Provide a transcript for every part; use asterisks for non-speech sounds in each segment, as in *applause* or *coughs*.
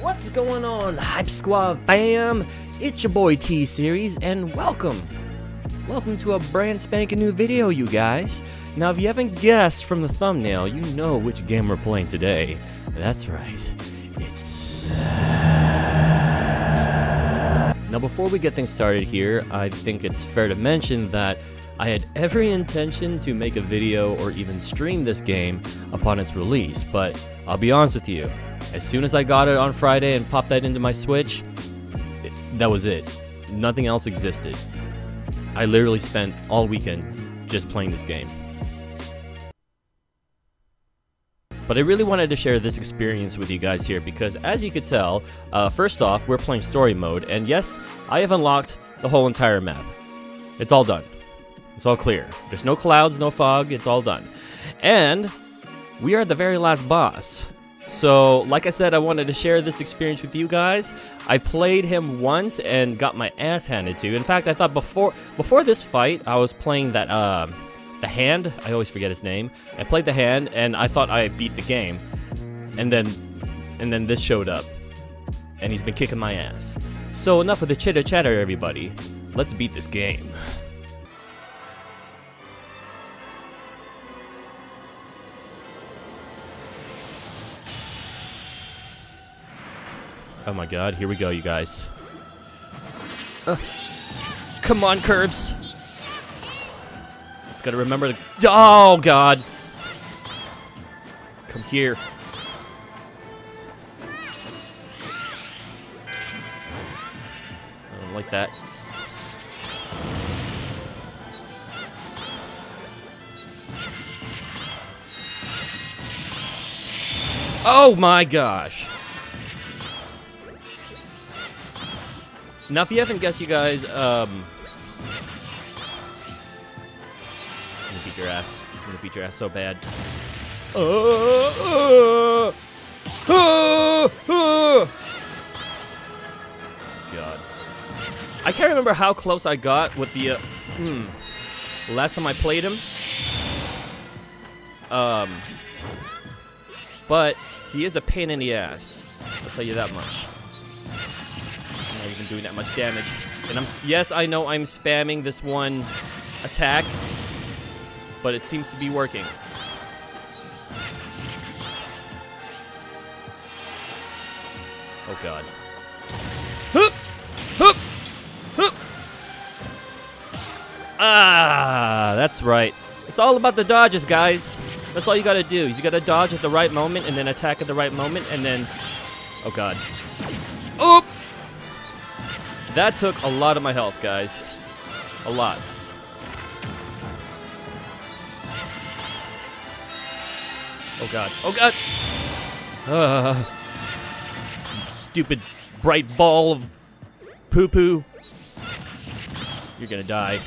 What's going on, Hype Squad fam? It's your boy T Series, and welcome! Welcome to a brand spanking new video, you guys. Now, if you haven't guessed from the thumbnail, you know which game we're playing today. That's right, it's. Now, before we get things started here, I think it's fair to mention that I had every intention to make a video or even stream this game upon its release, but I'll be honest with you, as soon as I got it on Friday and popped that into my Switch, it, that was it. Nothing else existed. I literally spent all weekend just playing this game. But I really wanted to share this experience with you guys here because, as you could tell, uh, first off, we're playing story mode, and yes, I have unlocked the whole entire map. It's all done. It's all clear. There's no clouds, no fog, it's all done. And we are at the very last boss. So, like I said, I wanted to share this experience with you guys. I played him once and got my ass handed to. In fact, I thought before before this fight, I was playing that uh, the hand. I always forget his name. I played the hand, and I thought I beat the game. And then, and then this showed up, and he's been kicking my ass. So enough of the chitter chatter, everybody. Let's beat this game. Oh my god, here we go, you guys. Uh, come on, Curbs. Just gotta remember the- Oh god! Come here. I don't like that. Oh my gosh! Now, if you haven't guessed, you guys, um... I'm gonna beat your ass. I'm gonna beat your ass so bad. Uh, uh, uh, uh. God. I can't remember how close I got with the, uh, hmm. Last time I played him. Um. But, he is a pain in the ass. I'll tell you that much not even doing that much damage. And I'm, yes, I know I'm spamming this one attack, but it seems to be working. Oh god. Hoop! Hoop! Hoop! Ah, that's right. It's all about the dodges, guys. That's all you gotta do. You gotta dodge at the right moment and then attack at the right moment and then... Oh god. Oop! That took a lot of my health, guys. A lot. Oh god. Oh god! Uh, stupid bright ball of poo-poo. You're gonna die.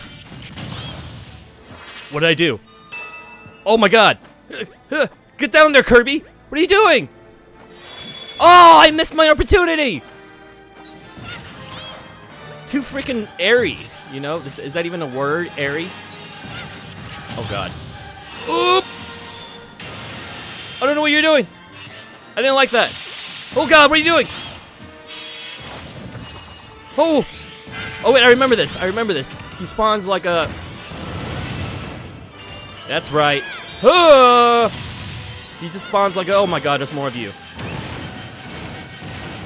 What did I do? Oh my god! Get down there, Kirby! What are you doing? Oh, I missed my opportunity! Too freaking airy, you know? Is, is, that even a word, airy? Oh, God. Oop! I don't know what you're doing. I didn't like that. Oh, God, what are you doing? Oh! Oh, wait, I remember this. I remember this. He spawns like a... That's right. Ah! He just spawns like, oh my god, there's more of you.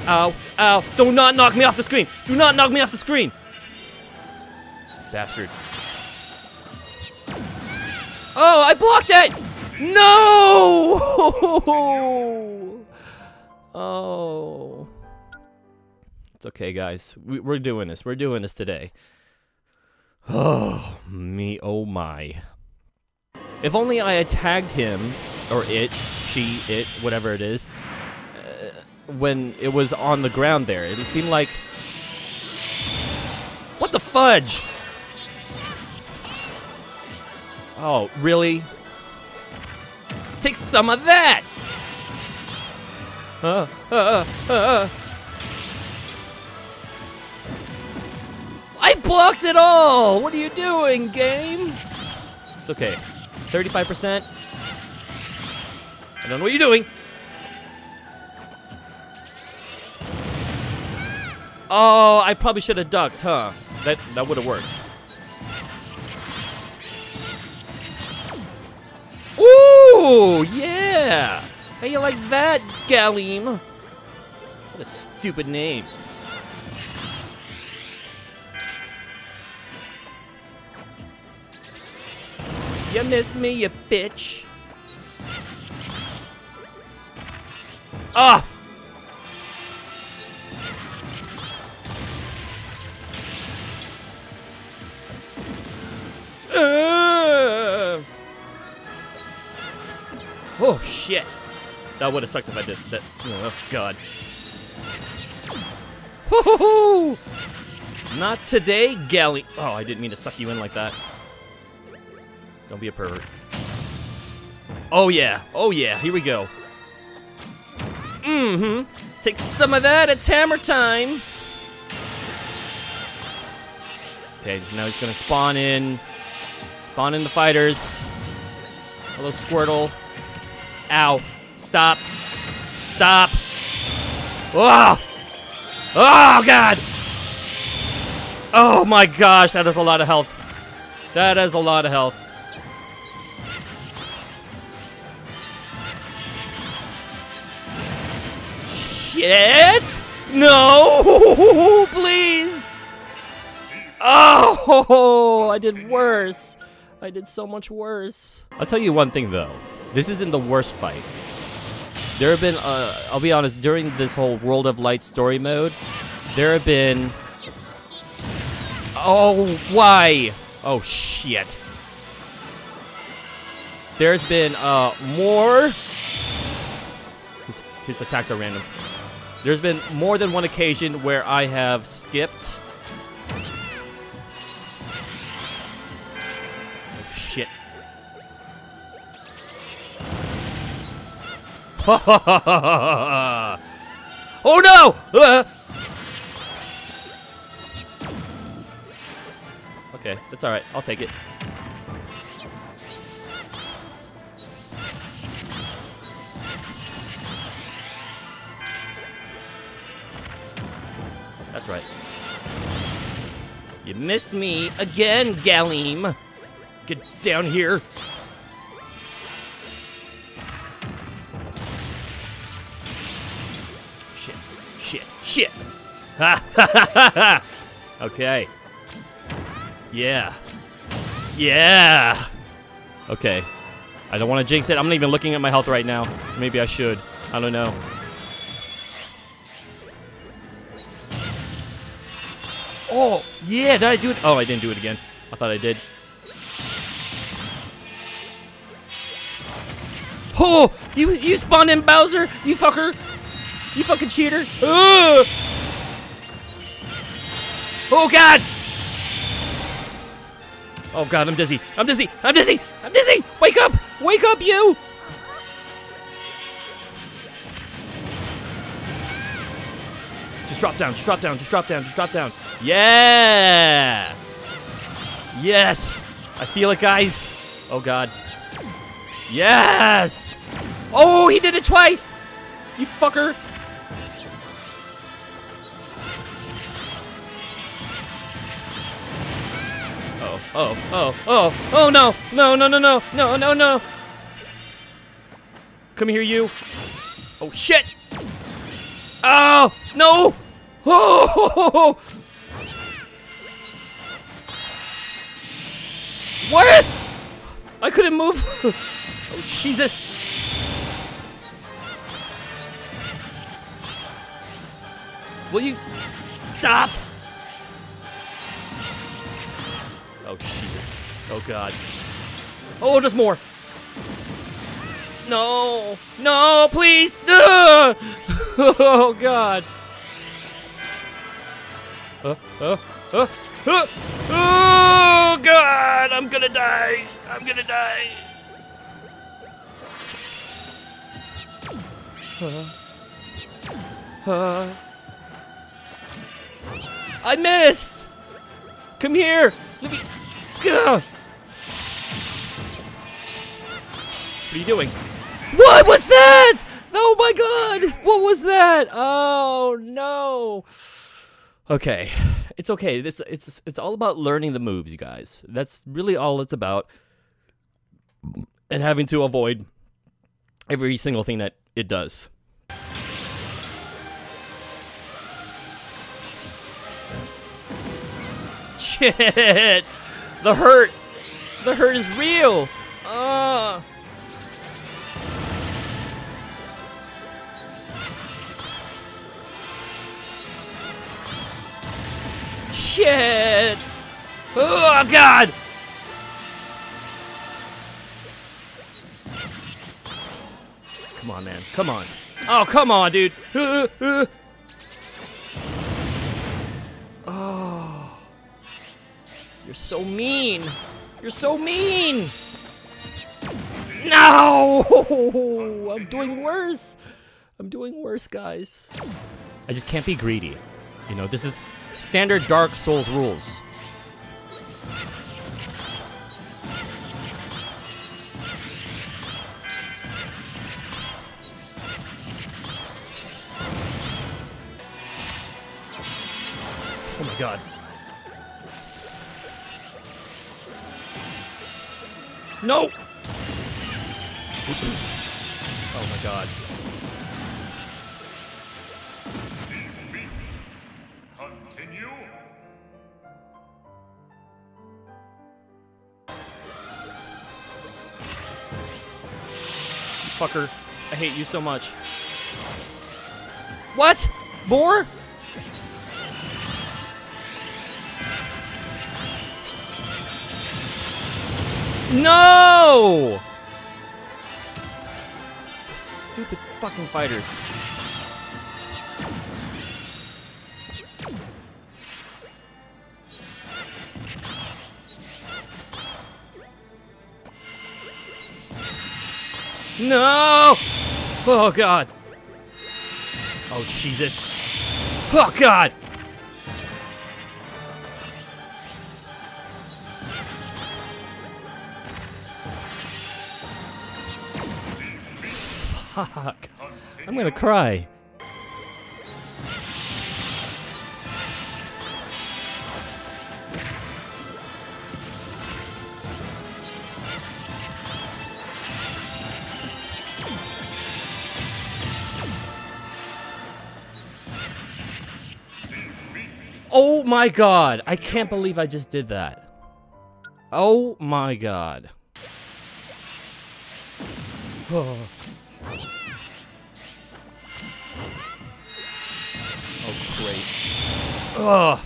Ow, ow. Do not knock me off the screen. Do not knock me off the screen. Bastard. Oh, I blocked it! No! *laughs* Oh. It's okay, guys. We, we're doing this. We're doing this today. Oh, *sighs* me, oh my. If only I had tagged him, or it, she, it, whatever it is, when it was on the ground there. It seemed like... What the fudge? Oh, really? Take some of that! Uh, uh, uh, I blocked it all! What are you doing, game? It's okay. 35%. I don't know what you're doing. Oh, I probably should have ducked, huh? That that would have worked. Ooh, yeah! How you like that, Galeem? What a stupid name. You missed me, you bitch. Ah! Oh shit! That would have sucked if I did that. Oh god. Woohoo! Not today, Galley. Oh, I didn't mean to suck you in like that. Don't be a pervert. Oh yeah, oh yeah, here we go. Mm-hmm. Take some of that, it's hammer time. Okay, now he's gonna spawn in. Spawn in the fighters. Hello, Squirtle. Ow. Stop. Stop. Oh! Oh, God! Oh, my gosh, that is a lot of health. That is a lot of health. Shit! No! *laughs* Please! Oh, *laughs* I did worse. I did so much worse. I'll tell you one thing though. This isn't the worst fight. There have been, uh, I'll be honest, during this whole World of Light story mode, there have been... Oh, why? Oh, shit. There's been, uh, more... His, his attacks are random. There's been more than one occasion where I have skipped *laughs* oh no! Uh! Okay, that's alright. I'll take it. That's right. You missed me again, Galeem. Get down here. Ha! *laughs* Okay. Yeah. Yeah! Okay. I don't want to jinx it. I'm not even looking at my health right now. Maybe I should. I don't know. Oh, yeah, did I do it? Oh, I didn't do it again. I thought I did. Oh, you you spawned in Bowser, you fucker. You fucking cheater. Ugh. Oh god. Oh god, I'm dizzy. I'm dizzy. I'm dizzy. I'm dizzy. Wake up. Wake up, you. Just drop down. Just drop down. Just drop down. Just drop down. Yeah. Yes. I feel it, guys. Oh god. Yes! Oh, he did it twice! You fucker! Oh, oh, oh, oh, oh no! No, no, no, no, no, no, no! Come here, you! Oh, shit! Oh, no! Oh! *laughs* What? I couldn't move! *laughs* Oh, Jesus! Will you stop? Oh, Jesus. Oh, God. Oh, there's more. No. No, please. *laughs* Oh, God. Uh, uh, uh, uh. Oh, God. I'm gonna die. I'm gonna die. Uh, I missed! Come here! Gah! What are you doing? What was that? Oh my god! What was that? Oh no. Okay. It's okay. This it's it's all about learning the moves, you guys. That's really all it's about. And having to avoid every single thing that it does. Shit! The hurt! The hurt is real! Ah! Shit! Oh god! Come on, man. Come on. Oh, come on, dude. *laughs* so mean. You're so mean. No! *laughs* I'm doing worse. I'm doing worse, guys. I just can't be greedy. You know, this is standard Dark Souls rules. Oh my god. No! oh my god. Continue. Fucker. I hate you so much. What? More? No! Stupid fucking fighters. No! Oh god. Oh Jesus. Oh god. Fuck. I'm gonna cry. Oh my god. I can't believe I just did that. Oh my god. *sighs* Oh. Ugh.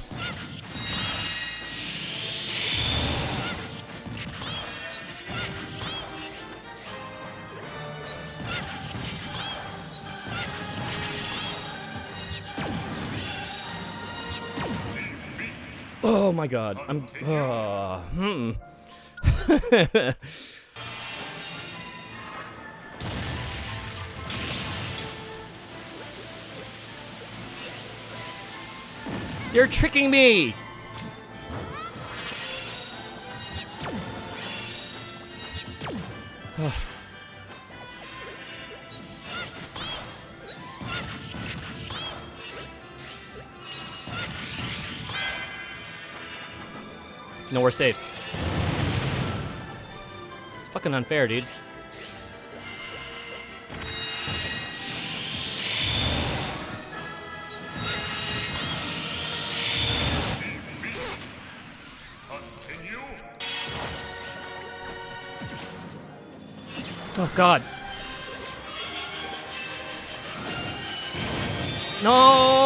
Oh my god. I'm. Uh, hmm. *laughs* You're tricking me! *sighs* no, we're safe. It's fucking unfair, dude. God. No!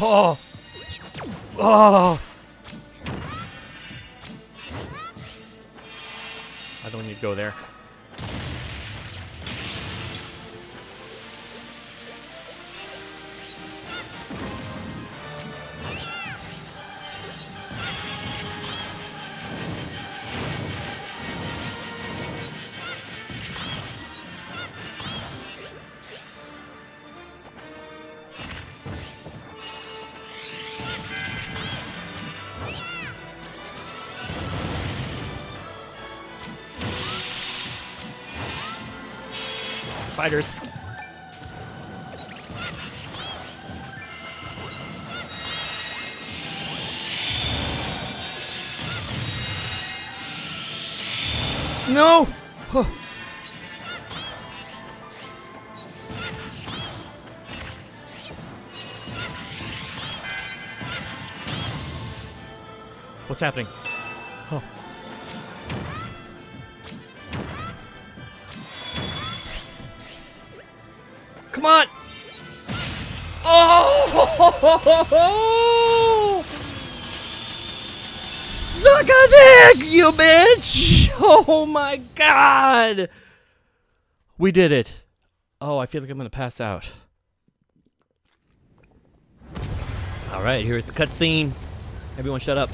Oh. Oh. I don't need to go there. Fighters. No! Huh. What's happening? Oh! Suck a dick, you bitch! *laughs* Oh my god! We did it. Oh, I feel like I'm gonna pass out. Alright, here's the cutscene. Everyone shut up.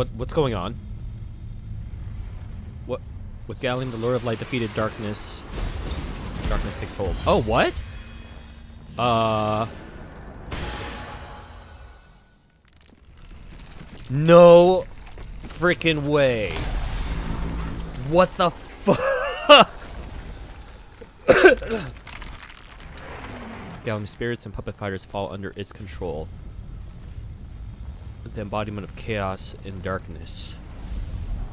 What what what's going on? What with Galeem the Lord of Light defeated darkness. Darkness takes hold. Oh what? Uh No freaking way. What the fuck? *coughs* Galeem spirits and puppet fighters fall under its control the embodiment of chaos and darkness.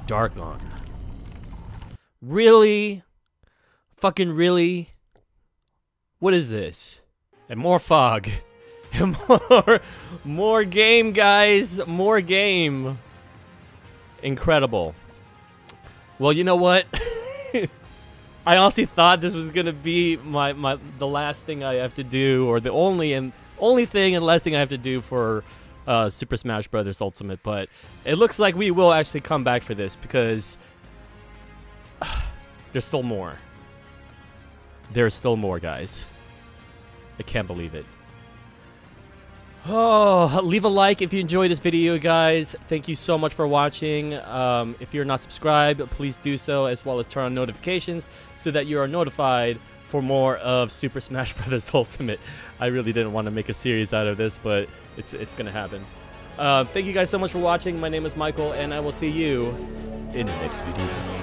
Dharkon. Really? Fucking really? What is this? And more fog. *laughs* And more more game, guys. More game. Incredible. Well, you know what? *laughs* I honestly thought this was gonna be my, my the last thing I have to do, or the only and only thing and last thing I have to do for uh, Super Smash Brothers Ultimate, but it looks like we will actually come back for this because *sighs* there's still more. There's still more, guys. I can't believe it. Oh, leave a like if you enjoyed this video, guys. Thank you so much for watching. Um, if you're not subscribed, please do so, as well as turn on notifications so that you are notified for more of Super Smash *laughs* Bros. Ultimate. I really didn't want to make a series out of this, but it's it's gonna happen. Uh, thank you guys so much for watching. My name is Michael, and I will see you in the next video.